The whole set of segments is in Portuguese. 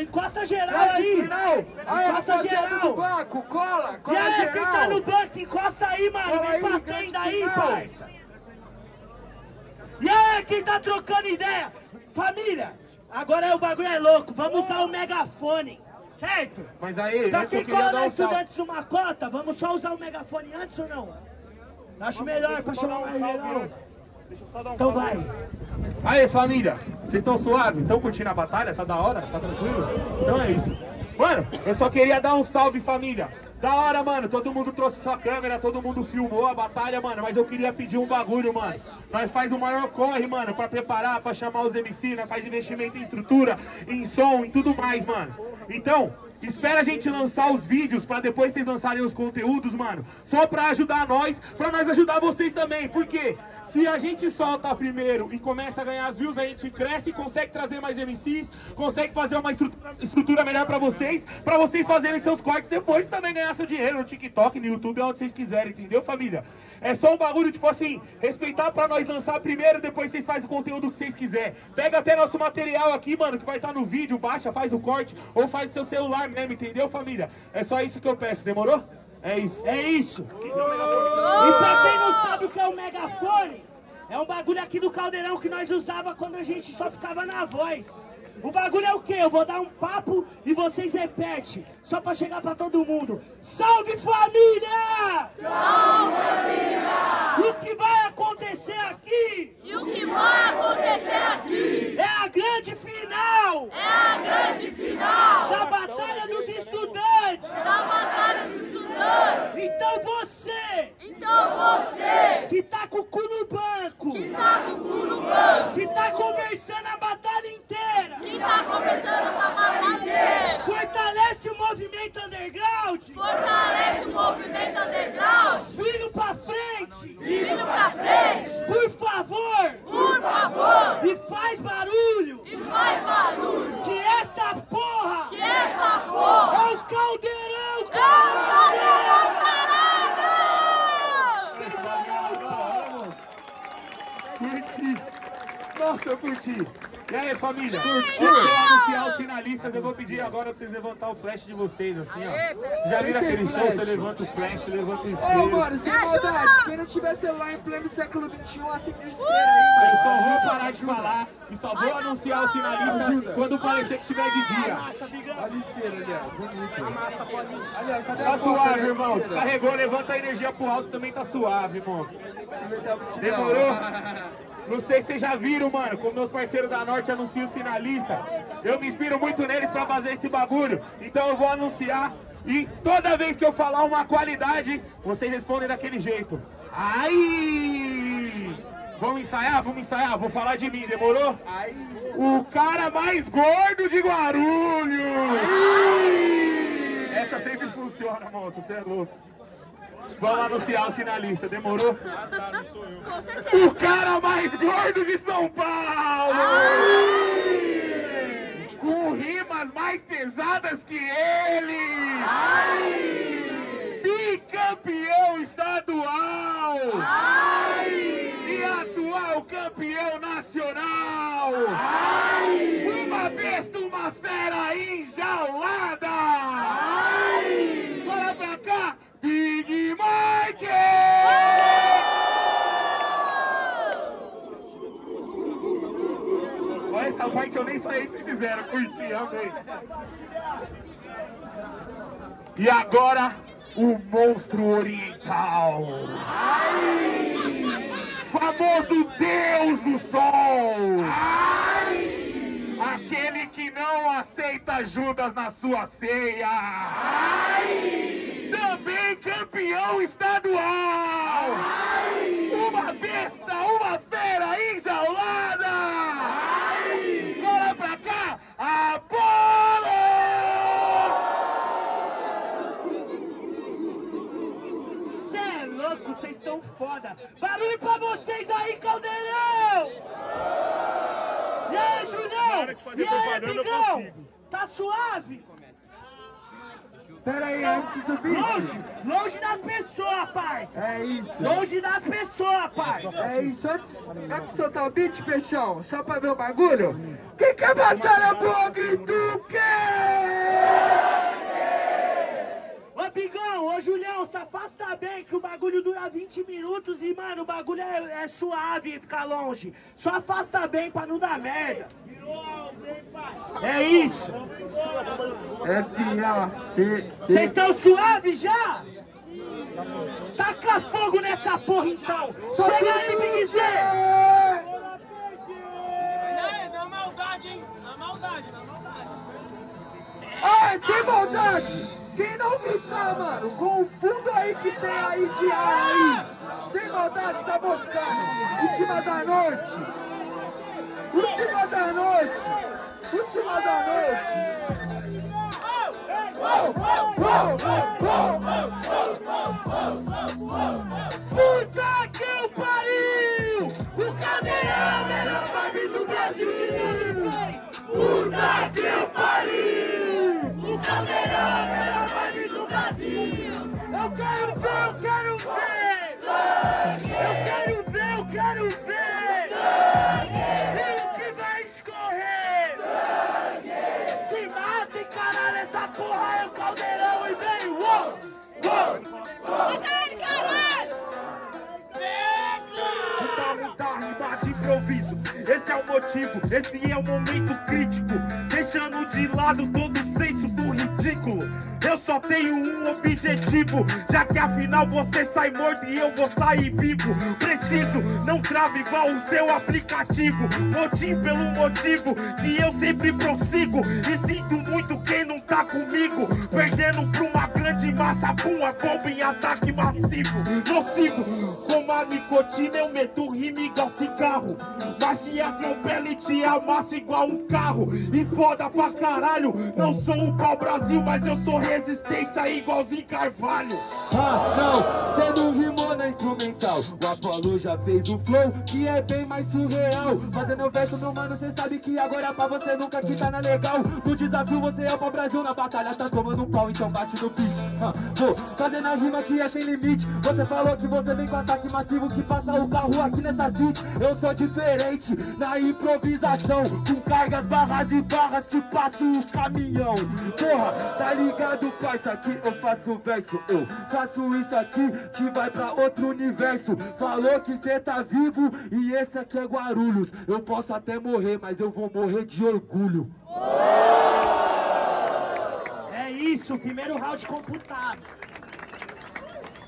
Encosta geral aí! Final! Aí, Encosta geral. do banco, cola! E Cola aí, geral! quem tá no banco, encosta aí, mano! Cola Vem aí, pra tenda aí, final. parça! E aí, quem tá trocando ideia? Família, agora é o bagulho é louco, vamos usar o megafone, certo? Mas aí, Pra antes quem cola um. Estudantes uma cota, vamos só usar o megafone antes ou não? Acho melhor pra chamar mais geral. Deixa eu só dar um Então vai. Aí, família, vocês estão suaves? Estão curtindo a batalha? Tá da hora? Tá tranquilo? Então é isso. Mano, eu só queria dar um salve, família. Da hora, mano, todo mundo trouxe sua câmera, todo mundo filmou a batalha, mano, mas eu queria pedir um bagulho, mano. Nós faz o maior corre, mano, pra preparar, pra chamar os MC, nós faz investimento em estrutura, em som, em tudo mais, mano. Então, espera a gente lançar os vídeos pra depois vocês lançarem os conteúdos, mano. Só pra ajudar nós, pra nós ajudar vocês também. Por quê? Se a gente solta primeiro e começa a ganhar as views, a gente cresce, consegue trazer mais MCs, consegue fazer uma estrutura, estrutura melhor pra vocês, pra vocês fazerem seus cortes depois também ganhar seu dinheiro no TikTok, no YouTube, onde vocês quiserem, entendeu, família? É só um bagulho, tipo assim, respeitar pra nós lançar primeiro, depois vocês fazem o conteúdo que vocês quiserem. Pega até nosso material aqui, mano, que vai estar no vídeo, baixa, faz o corte, ou faz do seu celular mesmo, entendeu, família? É só isso que eu peço, demorou? É isso. É isso. E pra quem não sabe o que é o megafone, é um bagulho aqui no caldeirão que nós usava quando a gente só ficava na voz. O bagulho é o quê? Eu vou dar um papo e vocês repetem, só pra chegar pra todo mundo. Salve família! Salve, família! O que vai acontecer aqui E o que vai acontecer aqui é a grande final é a grande final da Batalha dos Estudantes. da Batalha dos Estudantes. Então você você. Que tá com o cu no banco, que tá com o cu no banco, que tá conversando a batalha inteira, que tá conversando com a batalha inteira, fortalece o movimento underground, fortalece o movimento underground, vindo pra frente, vindo pra frente, por favor, por favor, e faz barulho, e faz barulho, que essa porra que essa porra é o caldeirão, é o cara! caldeirão caralho! Curti. Nossa, eu curti. E aí, família? Antes de eu anunciar os finalistas, eu vou pedir agora pra vocês levantar o flash de vocês, assim, ó. Vocês já viram aquele show? Você levanta o flash, levanta o Ô, espelho. mano, sem maldade, quem não tiver celular em pleno século XXI, acende a esteira aí, Eu só vou parar de falar e só vou anunciar os finalistas quando parecer que estiver de dia. Olha a esteira ali, ó. Bonito. Cadê Tá suave, ali? irmão. Descarregou, levanta a energia pro alto, também tá suave, irmão. Demorou? Não sei se vocês já viram, mano, como meus parceiros da Norte anunciam os finalistas. Eu me inspiro muito neles pra fazer esse bagulho. Então eu vou anunciar e toda vez que eu falar uma qualidade, vocês respondem daquele jeito. Aí! Vamos ensaiar? Vamos ensaiar. Vou falar de mim, demorou? Aí, O cara mais gordo de Guarulhos! Essa sempre funciona, moto, você é louco. Vamos anunciar o sinalista, demorou? O cara mais gordo de São Paulo! Com rimas mais pesadas que ele! Bicampeão estadual! E atual campeão nacional! Uma besta, uma fera enjaulada! Bora pra cá, Big Mike! Olha essa parte eu nem sei se fizeram, curti, amei. E agora, o monstro oriental. Famoso Deus do Sol. Aquele que não aceita Judas na sua ceia. Também campeão estadual. Uma besta, uma fera enjaulada. Louco, vocês estão foda. Barulho pra vocês aí, caldeirão! E aí, Julião? E aí, Bigão? Tá suave? Pera aí, antes do beat. Longe, longe das pessoas, parça. É isso. Longe das pessoas, parça. É isso, antes, antes de soltar o beat, Peixão, só pra ver o bagulho. Quem quer batalha boa, grita o quê? Ô, Bigão, ô, Julião, se afasta bem que o bagulho dura 20 minutos e, mano, o bagulho é, é suave ficar longe. Só afasta bem pra não dar merda. É isso. S-A-C. Vocês estão suaves já? Taca fogo nessa porra então! Chega aí, Big Z! Na maldade, hein? Na maldade, na maldade. Ai, sem maldade! Quem não está, mano, com o fundo aí que tem aí de ar aí, sem maldade, tá moscando. Última da noite. Última da noite. Última da noite. Puta que o pariu! O Cadeirão é a melhor vibe do Brasil de! Puta que o pariu! Essa porra é o caldeirão e vem! Uou! Uou! Caralho, caralho! Muita, muita rima de improviso. Esse é o motivo, esse é o momento crítico. Deixando de lado todo o ridículo. Eu só tenho um objetivo, já que afinal você sai morto e eu vou sair vivo. Preciso, não trave igual o seu aplicativo. Motim pelo motivo que eu sempre prossigo. E sinto muito quem não tá comigo. Perdendo pra uma grande massa, pum, a bomba em ataque massivo. Nocivo, como a nicotina, eu meto rima igual cigarro. Mas te atropela e te amassa igual um carro. E foda pra caralho, não sou o pau Brasil, mas eu sou resistência igualzinho Carvalho. Ah, não, cê não rimou na instrumental. O Apollo já fez o flow, que é bem mais surreal. Fazendo o verso, meu mano, cê sabe que agora é pra você nunca que tá na legal. No desafio você é o Brasil, na batalha tá tomando um pau, então bate no beat. Ah, vou fazendo a rima que é sem limite. Você falou que você vem com ataque massivo, que passa o carro aqui nessa city. Eu sou diferente na improvisação, com cargas, barras e barras, te passo o caminhão. Porra, tá ligado, parça, que eu faço verso, eu faço isso aqui, te vai pra outro universo. Falou que cê tá vivo e esse aqui é Guarulhos. Eu posso até morrer, mas eu vou morrer de orgulho. É isso, primeiro round computado.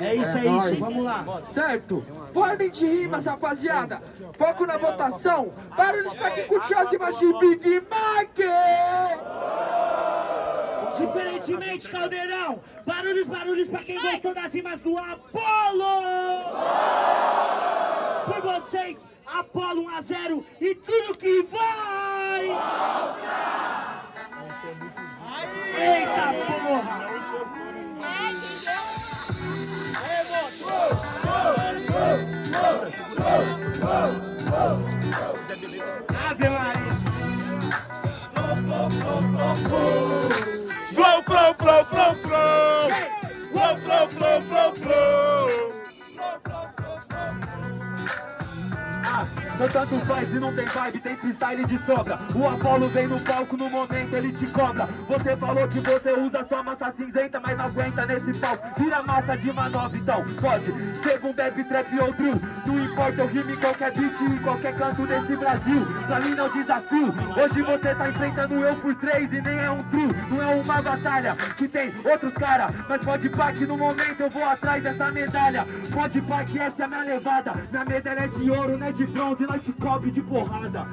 É isso, é, É isso, vamos lá. Certo? Ordem de rimas, rapaziada. Foco na votação. Barulhos pra quem curtiu as rimas de Big. Diferentemente, Caldeirão, barulhos, barulhos pra quem gostou das rimas do Apolo! Por vocês, Apolo 1 a 0 e tudo que vai! Eita porra! Ave Maria! Flow, flow, flow, flow, flow. Tanto faz e não tem vibe, tem freestyle de sobra. O Apolo vem no palco no momento, ele te cobra. Você falou que você usa só massa cinzenta, mas não aguenta nesse palco. Vira massa de manobra, então pode ser um bebe, trap ou drill. Não importa, eu rimo em qualquer beat, em qualquer canto desse Brasil. Pra mim não é desafio. Hoje você tá enfrentando eu por três e nem é um trio. Não é uma batalha que tem outros cara. Mas pode pá que no momento eu vou atrás dessa medalha. Pode pá que essa é a minha levada. Minha medalha é de ouro, não é de bronze, nós cobre de porrada.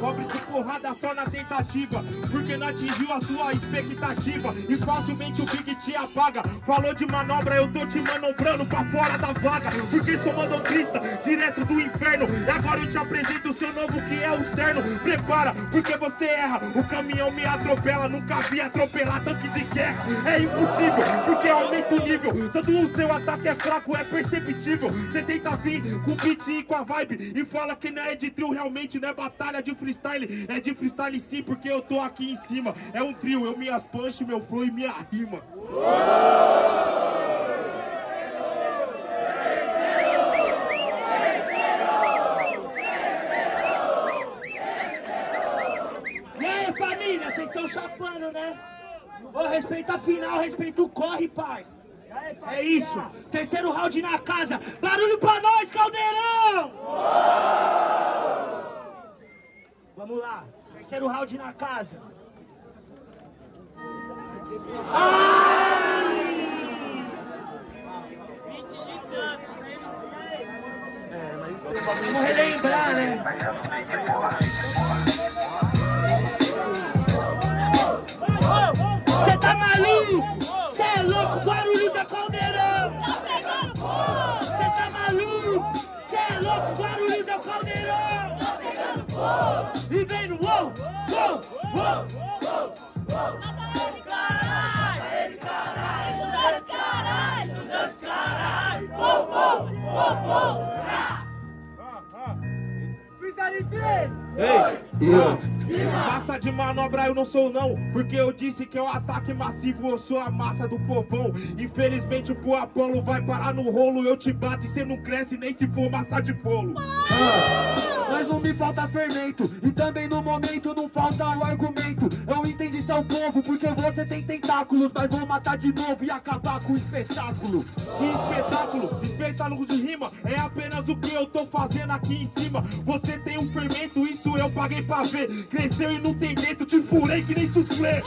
Cobre de porrada só na tentativa, porque não atingiu a sua expectativa. E facilmente o Big te apaga. Falou de manobra, eu tô te manobrando pra fora da vaga. Porque sou mandocrista, direto do inferno. E agora eu te apresento o seu novo que é o terno. Prepara, porque você erra. O caminhão me atropela, nunca vi atropelar. atropelar tanque de guerra. É impossível, porque aumenta o nível. Tanto o seu ataque é fraco, é perceptível. Você tenta vir com o beat e com a vibe e fala que não é de trio, realmente não é batalha de freestyle. É de freestyle sim, porque eu tô aqui em cima. É um trio, eu minhas punch, meu flow e minha rima. E aí, família, vocês estão chapando, né? Ô, respeita a final, respeita o corre, parça. É isso. Terceiro round na casa. Barulho pra nós, Caldeirão! Vamos lá. Terceiro round na casa. Ai! 20 de tantos, hein? Vamos relembrar, né? Você tá maluco? Você é louco? Guarulhos é caldeirão! Tá pegando fogo! Você tá maluco? Você é louco? Guarulhos é caldeirão! E vem no uou, uou, uou, uou, uou. Ele, caralho! Estudantes, caralho! Estudantes, caralho! Pum, pum, pum, pum! Rá! Massa de manobra eu não sou não, porque eu disse que é um ataque massivo, eu sou a massa do povão. Infelizmente pro Apolo vai parar no rolo, eu te bato e cê não cresce nem se for massa de bolo. Mas não me falta fermento E também no momento não falta o argumento. Eu entendi seu povo porque você tem tentáculos Mas vou matar de novo e acabar com o espetáculo. Que espetáculo, espetáculo de rima É apenas o que eu tô fazendo aqui em cima. Você tem um fermento, isso eu paguei pra ver. Cresceu e não tem dentro, te furei que nem suflê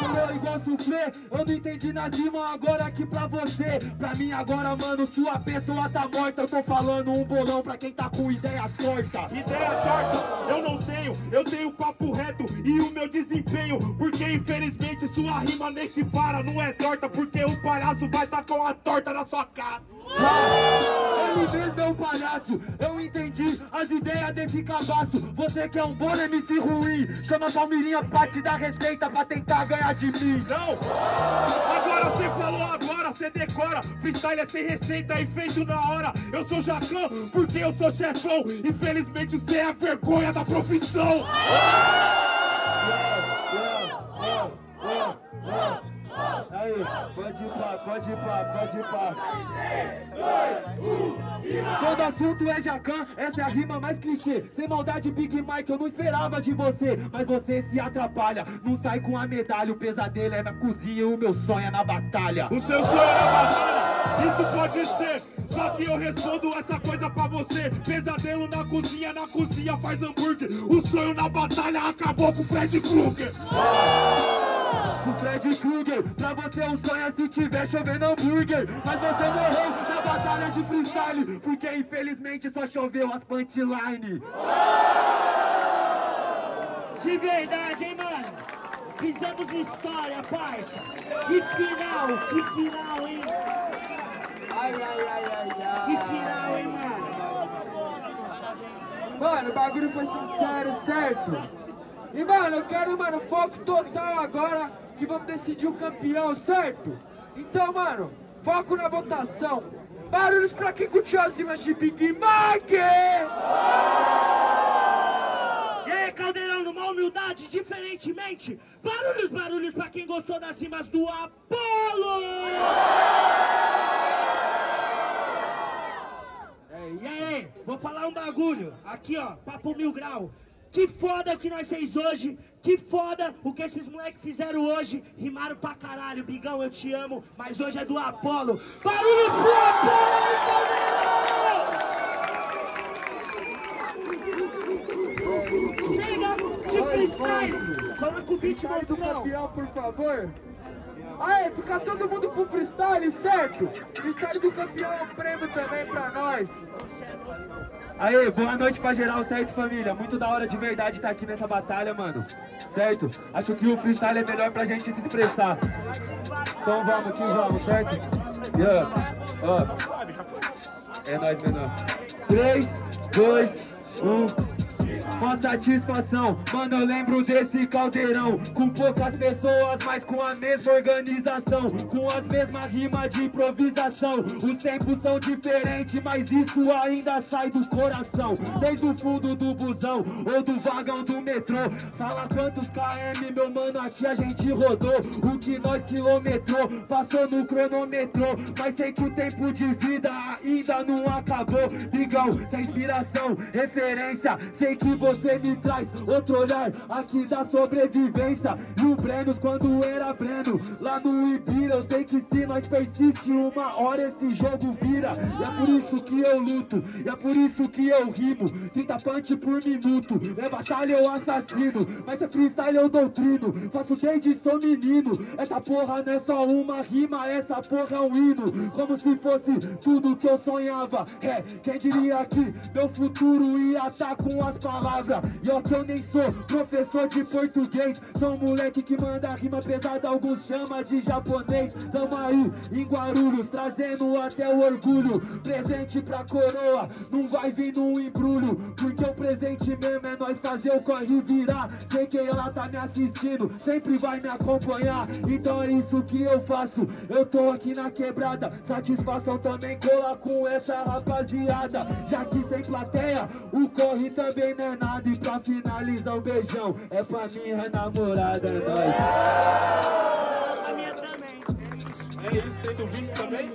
Me furou igual suflê Eu não entendi na rima agora aqui pra você. Pra mim agora mano, sua pessoa tá morta. Eu tô falando um bolão pra quem tá com ideia torta. Ideia torta, eu não tenho, eu tenho papo reto e o meu desempenho. Porque infelizmente sua rima nem que para, não é torta. Porque o palhaço vai tá com a torta na sua cara. Ele mesmo é um palhaço, eu entendi as ideias desse cabaço. Você que é um bom MC ruim Chama a Palmeirinha pra te dar receita pra tentar ganhar de mim Não! Agora você falou agora, você decora. Freestyle é sem receita e feito na hora. Eu sou Jacão porque eu sou chefão. Infelizmente você é a vergonha da profissão. Aí, pode ir pá, pode ir pá, pode ir pá. Todo assunto é Jacan, essa é a rima mais clichê. Sem maldade, Big Mike, eu não esperava de você. Mas você se atrapalha, não sai com a medalha. O pesadelo é na cozinha o meu sonho é na batalha. O seu sonho é na batalha, isso pode ser. Só que eu respondo essa coisa pra você. Pesadelo na cozinha, na cozinha faz hambúrguer. O sonho na batalha acabou com o Fred Krueger. Fred Krueger, pra você o sonho é se tiver chovendo hambúrguer. Mas você morreu na batalha de freestyle, porque infelizmente só choveu as punchline. De verdade, hein, mano? Fizemos história, parça. Que final, que final, hein? Ai, ai, ai, ai, Que final, hein, mano? Mano, o bagulho foi sincero, certo? E mano, eu quero, mano, foco total agora que vamos decidir o campeão, certo? Então, mano, foco na votação. Barulhos pra quem curtiu as rimas de Big Mike! E aí, Caldeirão, numa humildade, diferentemente, barulhos, barulhos pra quem gostou das rimas do Apolo! É, e aí, vou falar um bagulho, aqui ó, papo mil grau. Que foda o que nós fez hoje, que foda o que esses moleques fizeram hoje. Rimaram pra caralho, Bigão, eu te amo, mas hoje é do Apolo. Barulhos pro Apolo! Chega de freestyle! Coloca o beat mais do campeão, por favor. Aê, fica todo mundo pro freestyle, certo? Freestyle do campeão é um prêmio também pra nós. Aê, boa noite pra geral, certo família? Muito da hora de verdade estar aqui nessa batalha, mano. Certo? Acho que o freestyle é melhor pra gente se expressar. Então vamos que vamos, certo? Yeah. Ó. É nóis, menor. 3, 2, 1. Uma satisfação, mano, eu lembro desse caldeirão. Com poucas pessoas, mas com a mesma organização. Com as mesmas rimas de improvisação. Os tempos são diferentes, mas isso ainda sai do coração. Desde o fundo do busão ou do vagão do metrô. Fala quantos KM, meu mano, aqui a gente rodou. O que nós quilometrou, passou no cronômetro. Mas sei que o tempo de vida ainda não acabou. Digão, sem inspiração, referência. Sei que você me traz outro olhar aqui da sobrevivência. E o Brenos, quando era Breno, lá no Ibira, eu sei que se nós persiste, uma hora esse jogo vira. E é por isso que eu luto, e é por isso que eu rimo. 30 punch por minuto, é batalha eu assassino. Mas é freestyle eu doutrino, faço desde sou menino. Essa porra não é só uma rima, essa porra é um hino. Como se fosse tudo que eu sonhava. É, quem diria que meu futuro ia estar com as palavras. E ó que eu nem sou professor de português. Sou um moleque que manda rima pesada, alguns chama de japonês. Tamo aí em Guarulhos, trazendo até o orgulho. Presente pra coroa, não vai vir num embrulho. Porque o presente mesmo é nós fazer o corre virar. Sei que ela tá me assistindo, sempre vai me acompanhar. Então é isso que eu faço. Eu tô aqui na quebrada, satisfação também cola com essa rapaziada. Já que sem plateia, o corre também não é nada. E pra finalizar o beijão, é pra minha namorada, é nóis. A minha também. É isso. É isso, tendo visto também?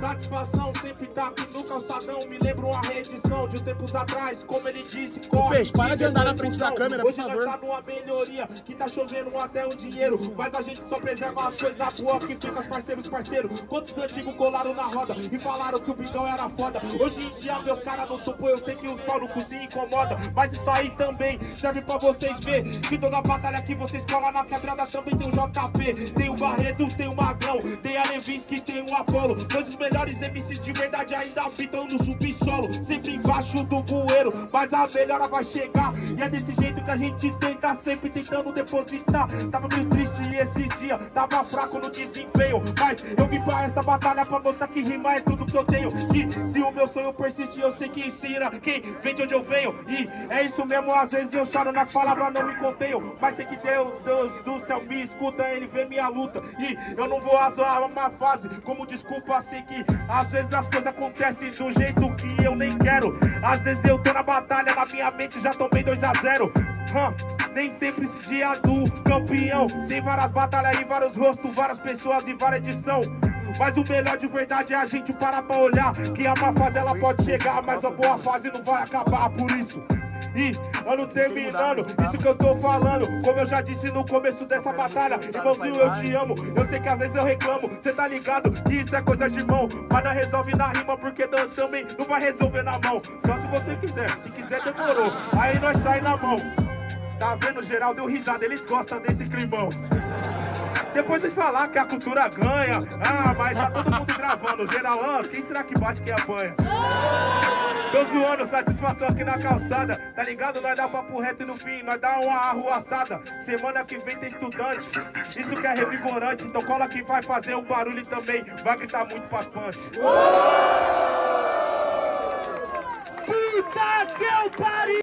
Satisfação sempre tá aqui no calçadão. Me lembro uma reedição de tempos atrás, como ele disse. Corre, Peixe, para de andar na frente da câmera, por Hoje nós favor. tá numa melhoria, que tá chovendo até um dinheiro. Mas a gente só preserva as coisas boas que fica os parceiros, parceiros. Quantos antigos colaram na roda e falaram que o bigão era foda. Hoje em dia, meus caras não supõem, eu sei que os pau no cozinho incomoda. Mas isso aí também serve pra vocês ver que toda batalha que vocês colam na quebrada também tem o JP, tem o Barreto, tem o Magrão, tem a Levinsky, tem o Apolo. Dois dos melhores MCs de verdade ainda habitam no subsolo, sempre embaixo do bueiro. Mas a melhora vai chegar e é desse jeito que a gente tenta, sempre tentando depositar. Tava meio triste esses dias, tava fraco no desempenho. Mas eu vim pra essa batalha pra mostrar que rima é tudo que eu tenho. Que se o meu sonho persistir, eu sei que ensina quem vem de onde eu venho. E é isso mesmo, às vezes eu choro nas palavras, não me contenho. Mas sei que Deus, Deus do céu me escuta, ele vê minha luta. E eu não vou azar uma fase como desculpa, sei que às vezes as coisas acontecem do jeito que eu nem quero. Às vezes eu tô na batalha, na minha mente já tomei 2 a 0 Hum, nem sempre esse dia do campeão. Tem várias batalhas e vários rostos, várias pessoas e várias edição. Mas o melhor de verdade é a gente parar pra olhar Que a má fase ela pode chegar, mas a boa fase não vai acabar por isso e ano terminando, isso que eu tô falando Como eu já disse no começo dessa batalha Irmãozinho, eu te amo Eu sei que às vezes eu reclamo Cê tá ligado que isso é coisa de mão Mas não resolve na rima porque Dan também não vai resolver na mão Só se você quiser, se quiser demorou Aí nós sai na mão Tá vendo, geral deu risada, eles gostam desse climão depois vocês falar que a cultura ganha. Ah, mas tá todo mundo gravando. Geral, ah, quem será que bate quem apanha? Tô zoando, satisfação aqui na calçada. Tá ligado? Nós dá papo reto e no fim, nós dá uma arruaçada. Semana que vem tem estudante, isso que é revigorante. Então cola que vai fazer o barulho também. Vai gritar tá muito pra punch. Puta que eu pariu!